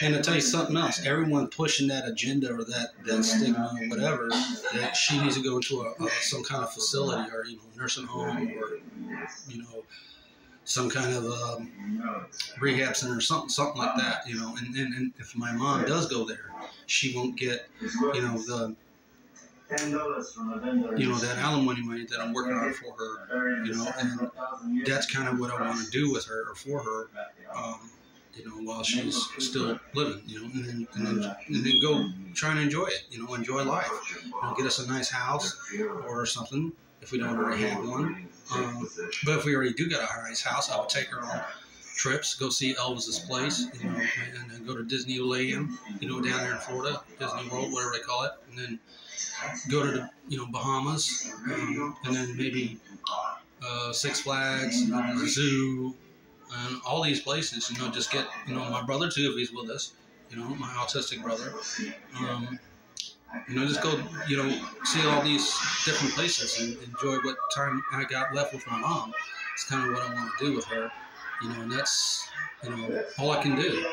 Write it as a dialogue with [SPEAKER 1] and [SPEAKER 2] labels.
[SPEAKER 1] And to tell you something else, everyone pushing that agenda or that, that stigma or whatever, that she needs to go into a, a, some kind of facility or you know nursing home or you know some kind of um, rehab center or something something like that. You know, and, and, and if my mom does go there, she won't get you know the you know that alimony money that I'm working on for her. You know, and that's kind of what I want to do with her or for her. Um, while she's still living, you know, and then, and then, and then go try and enjoy it, you know, enjoy life. You know, get us a nice house or something if we don't already have one. Um, but if we already do get a nice house, I would take her on trips, go see Elvis's place, you know, and then go to Disneyland, you know, down there in Florida, Disney World, whatever they call it, and then go to the, you know, Bahamas, um, and then maybe uh, Six Flags, the zoo, and all these places, you know, just get, you know, my brother too, if he's with us, you know, my autistic brother. Um, you know, just go, you know, see all these different places and enjoy what time I got left with my mom. It's kind of what I want to do with her, you know, and that's, you know, all I can do.